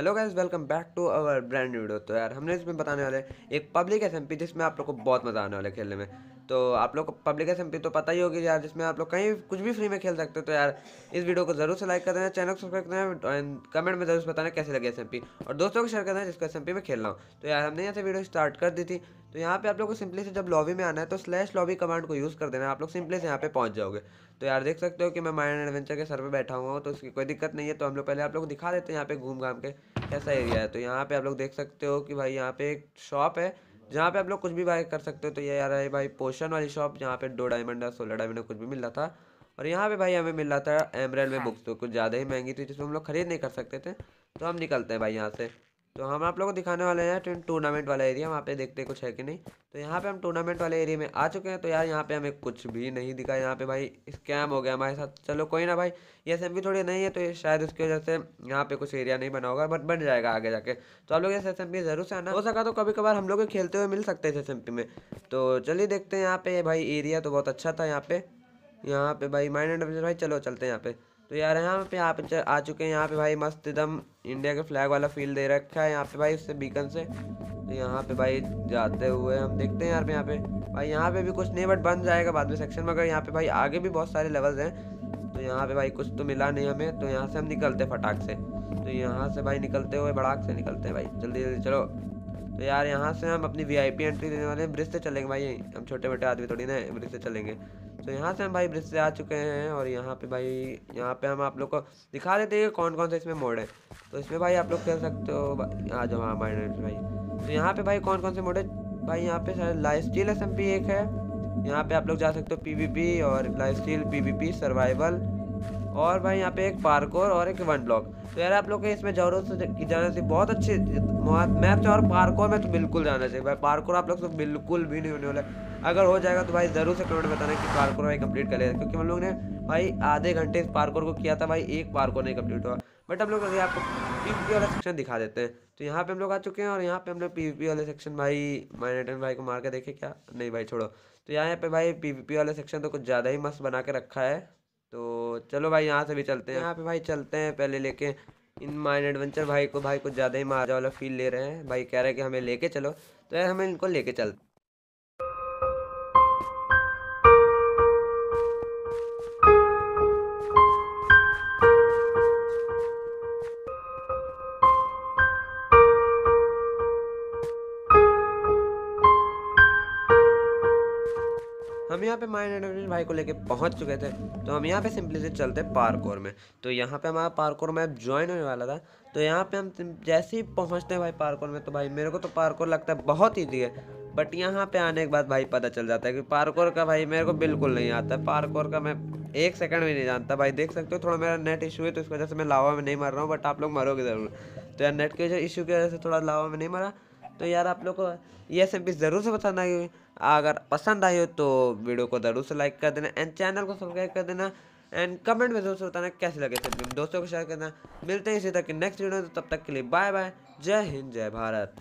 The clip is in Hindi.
Hello guys welcome back to our brand video तो यार, हमने इसमें बताने वाले एक पब्लिक एस एम जिसमें आप लोग को बहुत मज़ा आने वाला है खेलने में। तो आप लोग पब्लिक एस तो पता ही होगी यार, जिसमें आप लोग कहीं कुछ भी फ्री में खेल सकते हो तो यार इस वीडियो को ज़रूर से लाइक कर देना चैनल को सब्सक्राइब करना एंड कमेंट में ज़रूर बताना कैसे लगे एसएमपी और दोस्तों को शेयर करना जिसको एस में खेल रहा हूँ। तो यार, हमने यहाँ से वीडियो स्टार्ट कर दी थी। तो यहाँ पे आप लोग को सिंपली से जब लॉबी में आना है तो स्लैश लॉबी कमांड को यूज़ कर देना है। आप लोग सिंपली से यहाँ पे पहुँच जाओगे। तो यार, देख सकते हो कि मैं माइंड एडवेंचर के सर पे बैठा हुआ हूँ तो उसकी कोई दिक्कत नहीं है। तो हम लोग पहले आप लोग दिखा देते हैं यहाँ पे घूम घाम के कैसा एरिया है। तो यहाँ पे आप लोग देख सकते हो कि भाई यहाँ पे एक शॉप है जहाँ पे आप लोग कुछ भी बाय कर सकते हो तो ये यार है भाई पोशन वाली शॉप जहाँ पे दो डायमंड है सोलह डायमंड कुछ भी मिल रहा था। और यहाँ पे भाई हमें मिल रहा था एमरेल में बुक्स तो कुछ ज़्यादा ही महँगी थी जिसमें हम लोग खरीद नहीं कर सकते थे। तो हम निकलते हैं भाई यहाँ से। तो हम आप लोगों को दिखाने वाले हैं टूर्नामेंट वाला एरिया, वहाँ पे देखते कुछ है कि नहीं। तो यहाँ पे हम टूर्नामेंट वाले एरिया में आ चुके हैं तो यार यहाँ पे हमें कुछ भी नहीं दिखा। यहाँ पे भाई स्कैम हो गया हमारे साथ। चलो कोई ना भाई, ये एस थोड़ी नहीं है तो शायद उसकी वजह से यहाँ पे कुछ एरिया नहीं बना होगा, बट बन जाएगा आगे जाके। तो आप लोग इस एस ज़रूर से आना। हो सका तो कभी कभार हम लोग खेलते हुए मिल सकते हैं इस में। तो चलिए देखते हैं यहाँ पे भाई एरिया तो बहुत अच्छा था यहाँ पे। यहाँ पे भाई माइंड भाई चलो चलते हैं यहाँ पे। तो यार यहाँ पे यहाँ आप आ चुके हैं, यहाँ पे भाई मस्त एकदम इंडिया के फ्लैग वाला फील दे रखा है, यहाँ पे भाई उससे बीकन से। तो यहाँ पे भाई जाते हुए हम देखते हैं यार पे यहाँ पे। भाई यहाँ पे भी कुछ नहीं बट बन जाएगा बाद में सेक्शन में अगर यहाँ पे भाई आगे भी बहुत सारे लेवल्स हैं। तो यहाँ पे भाई कुछ तो मिला नहीं हमें तो यहाँ से हम निकलते फटाक से। तो यहाँ से भाई निकलते हुए, बड़ाक से निकलते हैं भाई। जल्दी जल्दी चलो। तो यार यहाँ से हम अपनी वीआईपी एंट्री देने वाले हैं। ब्रिज से चलेंगे भाई। हम छोटे मोटे आदमी थोड़ी ना ब्रिज से चलेंगे। तो यहाँ से हम भाई ब्रिज से आ चुके हैं और यहाँ पे भाई, यहाँ पे हम आप लोग को दिखा देते हैं कौन कौन से इसमें मोड है। तो इसमें भाई आप लोग खेल सकते हो आ जाओ हाँ माइंड भाई। तो यहाँ पे भाई कौन कौन से मोड है? भाई यहाँ पे लाइफ स्टील एस एक है। यहाँ पे आप लोग जा सकते हो पीवीपी और लाइफ स्टील पी सर्वाइवल और भाई यहाँ पे एक पार्कोर और एक वन ब्लॉक। तो यार आप लोग के इसमें ज़रूरत से जाना चाहिए बहुत अच्छे मैप और पार्कोर में तो बिल्कुल जाना चाहिए भाई पार्कोर आप लोग तो बिल्कुल भी नहीं होने वाला। अगर हो जाएगा तो भाई ज़रूर से कमेंट बताना कि पार्कोर भाई कंप्लीट कर लेगा क्योंकि हम लोग ने भाई आधे घंटे इस पार्कोर को किया था, भाई एक पार्कोर नहीं कंप्लीट हुआ। बट हम लोग अभी आपको पी वाला सेक्शन दिखा देते हैं। तो यहाँ पे हम लोग आ चुके हैं और यहाँ पे हम लोग पीवीपी वाले सेक्शन भाई माइनेटन भाई को मार के देखे क्या? नहीं भाई, छोड़ो। तो यहाँ पे भाई पीवीपी वाले सेक्शन तो कुछ ज़्यादा ही मस्त बना के रखा है। तो चलो भाई, यहाँ से भी चलते हैं। यहाँ पे भाई चलते हैं, पहले लेके। इन माइन एडवेंचर भाई को, भाई कुछ ज़्यादा ही मारा वाला फील ले रहे हैं। भाई कह रहे हैं कि हमें लेके चलो। तो यार, हमें इनको लेके चलते हम यहाँ पे माइंड एंड भाई को लेके पहुँच चुके थे तो हम यहाँ पे सिंपली से चलते पार्कोर में। तो यहाँ पे हमारा पार्कोर मैप ज्वाइन होने वाला था तो यहाँ पे हम जैसे ही पहुँचते हैं भाई पार्कोर में तो भाई मेरे को तो पार्कोर लगता है बहुत ईजी है। बट यहाँ पे आने के बाद भाई पता चल जाता है कि पार्कोर का भाई मेरे को बिल्कुल नहीं आता। है पार्कोर का मैं एक सेकंड भी नहीं जानता। भाई देख सकते हो, थोड़ा मेरा नेट इशू है तो इस वजह से मैं लावा में नहीं मर रहा हूँ बट आप लोग मरोगे ज़रूर। तो यार नेट के इशू की वजह से थोड़ा लावा में नहीं मरा। तो यार आप लोग को ये सब भी ज़रूर से पसंद आई अगर पसंद आई हो तो वीडियो को ज़रूर से लाइक कर देना एंड चैनल को सब्सक्राइब कर देना एंड कमेंट में दोस्तों बताना कैसे लगे सर दोस्तों को शेयर करना। मिलते हैं इसी तक नेक्स्ट वीडियो तो तब तक के लिए बाय बाय जय हिंद, जय भारत।